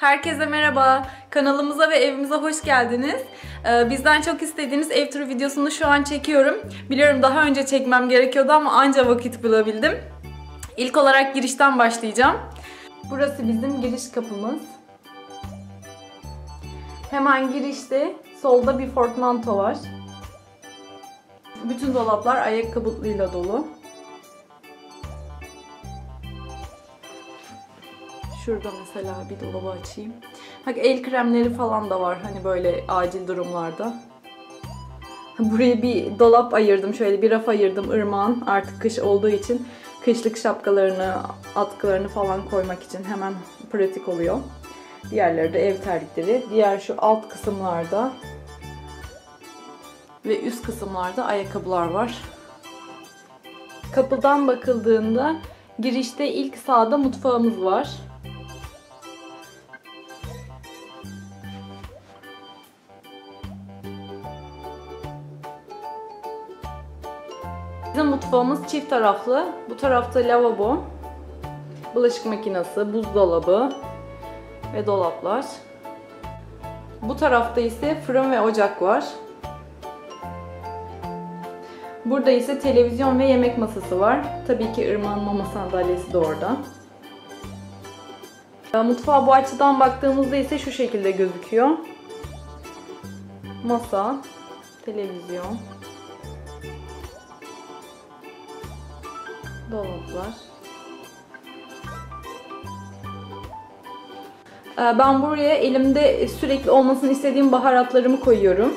Herkese merhaba. Kanalımıza ve evimize hoş geldiniz. Ee, bizden çok istediğiniz ev turu videosunu şu an çekiyorum. Biliyorum daha önce çekmem gerekiyordu ama anca vakit bulabildim. İlk olarak girişten başlayacağım. Burası bizim giriş kapımız. Hemen girişte solda bir portmanto var. Bütün dolaplar ayakkabılıyla dolu. Şurada mesela bir dolabı açayım. Bak el kremleri falan da var hani böyle acil durumlarda. Buraya bir dolap ayırdım. Şöyle bir raf ayırdım ırmağın. Artık kış olduğu için kışlık şapkalarını, atkılarını falan koymak için hemen pratik oluyor. Diğerleri de ev terlikleri. Diğer şu alt kısımlarda ve üst kısımlarda ayakkabılar var. Kapıdan bakıldığında girişte ilk sağda mutfağımız var. Bizim mutfağımız çift taraflı. Bu tarafta lavabo, bulaşık makinesi, buzdolabı ve dolaplar. Bu tarafta ise fırın ve ocak var. Burada ise televizyon ve yemek masası var. Tabii ki Irmak'ın mama sandalyesi de orada. Mutfağa bu açıdan baktığımızda ise şu şekilde gözüküyor. Masa, televizyon, dolaplar. Ee, ben buraya elimde sürekli olmasını istediğim baharatlarımı koyuyorum.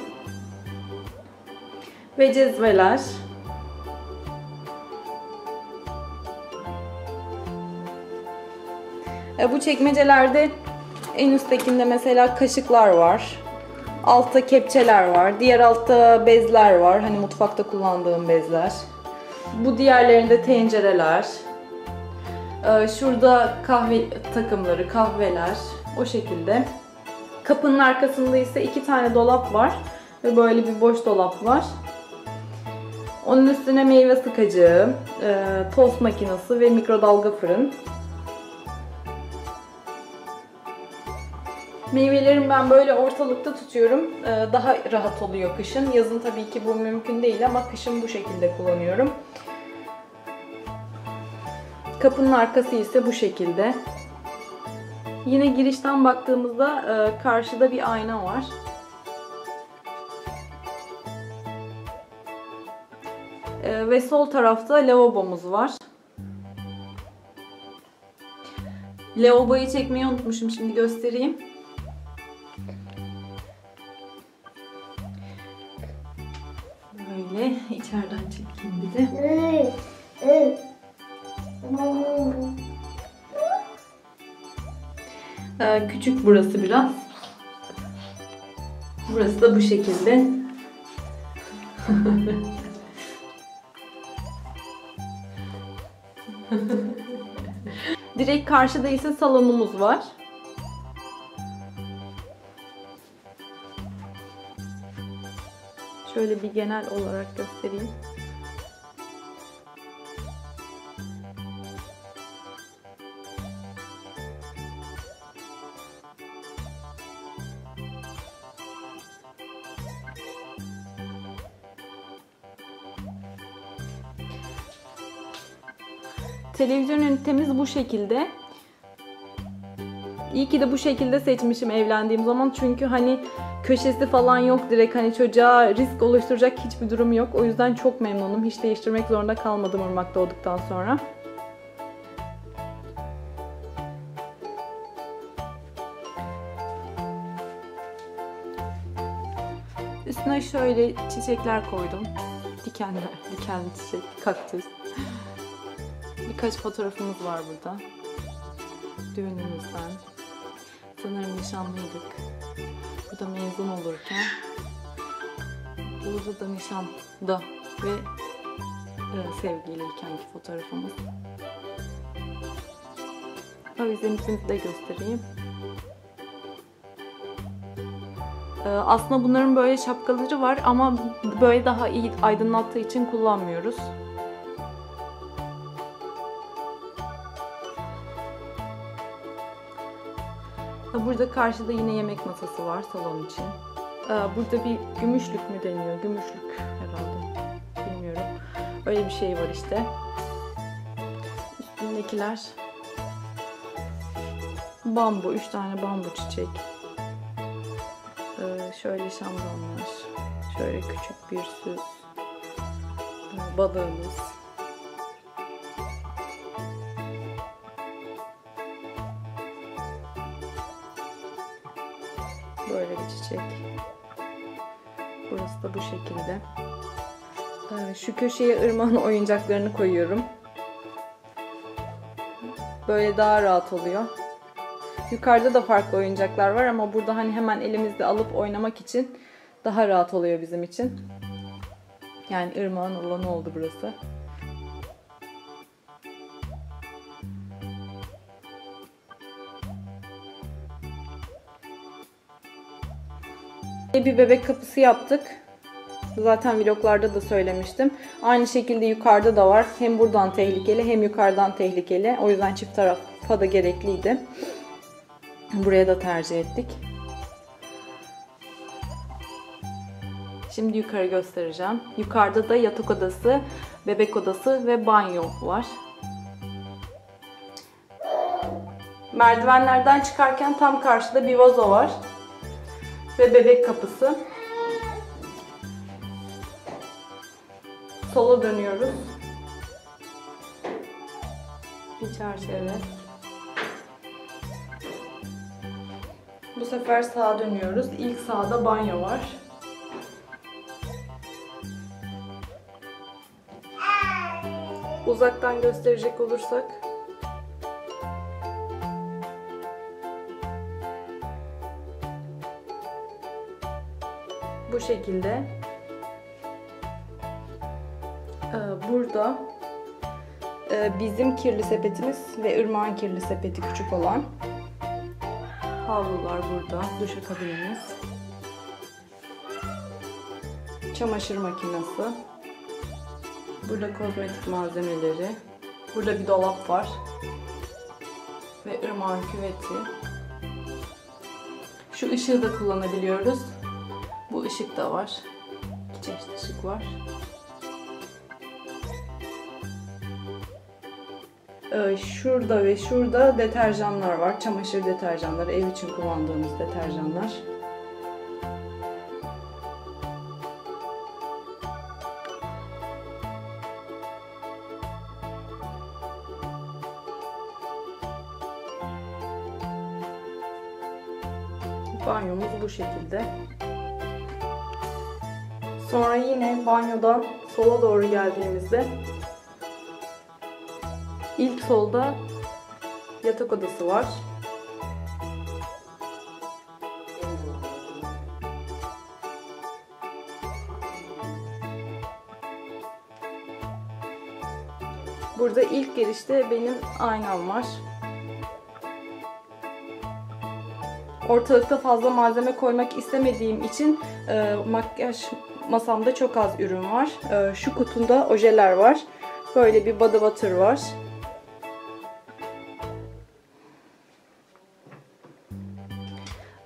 Ve cezveler. Ee, bu çekmecelerde en üsttekinde mesela kaşıklar var. Altta kepçeler var. Diğer altta bezler var. Hani mutfakta kullandığım bezler. Bu diğerlerinde tencereler. Ee, şurada kahve takımları, kahveler. O şekilde. Kapının arkasında ise iki tane dolap var. Ve böyle bir boş dolap var. Onun üstüne meyve sıkacı, e, tost makinesi ve mikrodalga fırın. Meyvelerimi ben böyle ortalıkta tutuyorum. Ee, daha rahat oluyor kışın. Yazın tabii ki bu mümkün değil ama kışın bu şekilde kullanıyorum. Kapının arkası ise bu şekilde. Yine girişten baktığımızda e, karşıda bir ayna var. E, ve sol tarafta lavabomuz var. Lavaboyu çekmeyi unutmuşum. Şimdi göstereyim. Böyle içeriden çekeyim bir de. Ee, küçük burası biraz. Burası da bu şekilde. Direkt karşıda ise salonumuz var. Şöyle bir genel olarak göstereyim. Televizyon ünitemiz bu şekilde. İyi ki de bu şekilde seçmişim evlendiğim zaman çünkü hani köşesi falan yok direkt hani çocuğa risk oluşturacak hiçbir durum yok. O yüzden çok memnunum. Hiç değiştirmek zorunda kalmadım Irmak doğduktan sonra. Üstüne şöyle çiçekler koydum. Dikenler, dikenli çiçek, kaktüs. Birkaç fotoğrafımız var burada. Düğünümüzden. Sanırım nişanlıydık. Burada mezun olurken. Burada da nişanda ve e, sevgiliykenki fotoğrafımız. Avizemizi de göstereyim. E, aslında bunların böyle şapkaları var ama böyle daha iyi aydınlattığı için kullanmıyoruz. Burada karşıda yine yemek masası var salon için. Burada bir gümüşlük mü deniyor? Gümüşlük herhalde. Bilmiyorum. Öyle bir şey var işte. Üstündekiler bambu. Üç tane bambu çiçek. Ee, şöyle şamdanlar. Şöyle küçük bir süs. Ee, balığımız. Çiçek. Burası da bu şekilde. Şu köşeye ırmağın oyuncaklarını koyuyorum. Böyle daha rahat oluyor. Yukarıda da farklı oyuncaklar var ama burada hani hemen elimizde alıp oynamak için daha rahat oluyor bizim için. Yani ırmağın alanı oldu burası. Bir bebek kapısı yaptık. Zaten vloglarda da söylemiştim. Aynı şekilde yukarıda da var. Hem buradan tehlikeli hem yukarıdan tehlikeli. O yüzden çift tarafa da gerekliydi. Buraya da tercih ettik. Şimdi yukarı göstereceğim. Yukarıda da yatak odası, bebek odası ve banyo var. Merdivenlerden çıkarken tam karşıda bir vazo var. Ve bebek kapısı. Sola dönüyoruz. Bir çerçeve. Bu sefer sağa dönüyoruz. İlk sağda banyo var. Uzaktan gösterecek olursak şekilde. Ee, burada e, bizim kirli sepetimiz ve ırmağın kirli sepeti küçük olan havlular burada duşakabinimiz çamaşır makinesi. Burada kozmetik malzemeleri. Burada bir dolap var. Ve ırmağın küveti. Şu ışığı da kullanabiliyoruz bu ışık da var iki çeşit ışık var Ee, şurada ve şurada deterjanlar var. Çamaşır deterjanları, ev için kullandığımız deterjanlar. Banyomuz bu şekilde. Sonra yine banyodan sola doğru geldiğimizde İlk solda yatak odası var. Burada ilk girişte benim aynam var. Ortalıkta fazla malzeme koymak istemediğim için e, makyaj masamda çok az ürün var. E, şu kutunda ojeler var. Böyle bir body butter var.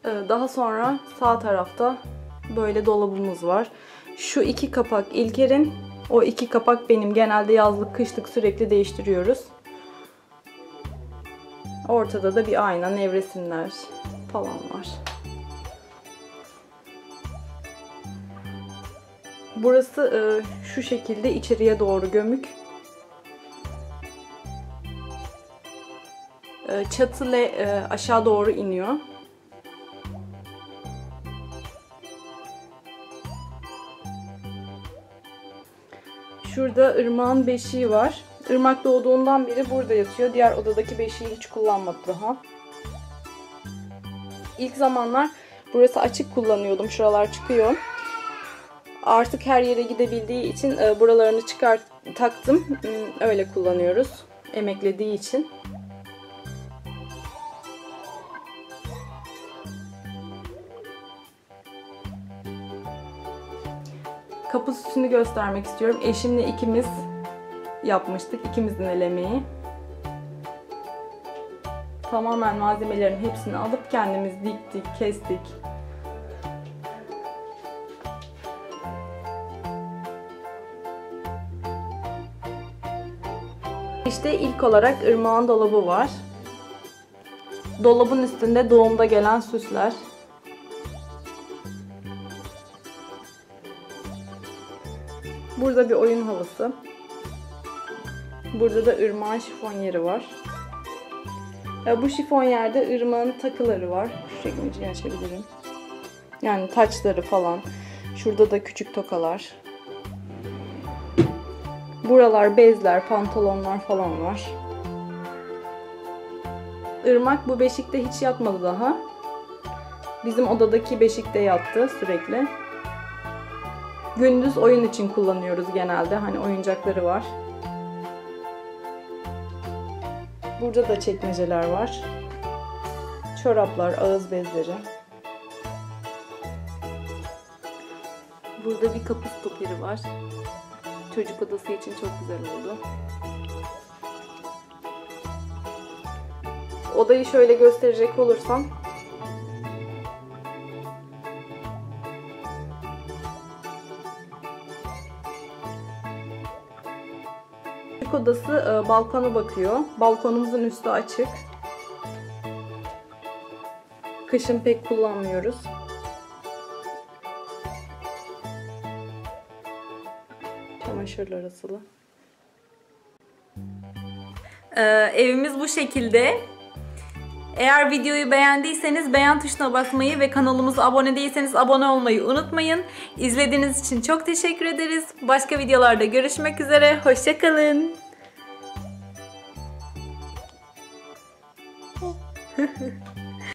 Ee, daha sonra sağ tarafta böyle dolabımız var. Şu iki kapak İlker'in, o iki kapak benim. Genelde yazlık, kışlık sürekli değiştiriyoruz. Ortada da bir ayna, nevresimler falan var. Burası e, şu şekilde içeriye doğru gömük. E, çatı e, aşağı doğru iniyor. Şurada ırmağın beşiği var. Irmak doğduğundan beri burada yatıyor. Diğer odadaki beşiği hiç kullanmadı daha. İlk zamanlar burası açık kullanıyordum. Şuralar çıkıyor. Artık her yere gidebildiği için e, buralarını çıkart taktım. Hmm, öyle kullanıyoruz. Emeklediği için. kapı süsünü göstermek istiyorum. Eşimle ikimiz yapmıştık. ikimizin el emeği. Tamamen malzemelerin hepsini alıp kendimiz diktik, kestik. İşte ilk olarak ırmağın dolabı var. Dolabın üstünde doğumda gelen süsler. Burada bir oyun halısı. Burada da ırmağın şifon yeri var. Bu şifon yerde ırmağın takıları var. Şu şekilde açabilirim. Yani taçları falan. Şurada da küçük tokalar. Buralar bezler, pantolonlar falan var. Irmak bu beşikte hiç yatmadı daha. Bizim odadaki beşikte yattı sürekli. Gündüz oyun için kullanıyoruz genelde. Hani oyuncakları var. Burada da çekmeceler var. Çoraplar, ağız bezleri. Burada bir kapı stoperi var. Çocuk odası için çok güzel oldu. Odayı şöyle gösterecek olursam Çocuk odası e, balkona bakıyor. Balkonumuzun üstü açık. Kışın pek kullanmıyoruz. Çamaşırlar asılı. Ee, evimiz bu şekilde. Eğer videoyu beğendiyseniz beğen tuşuna basmayı ve kanalımıza abone değilseniz abone olmayı unutmayın. İzlediğiniz için çok teşekkür ederiz. Başka videolarda görüşmek üzere. Hoşçakalın.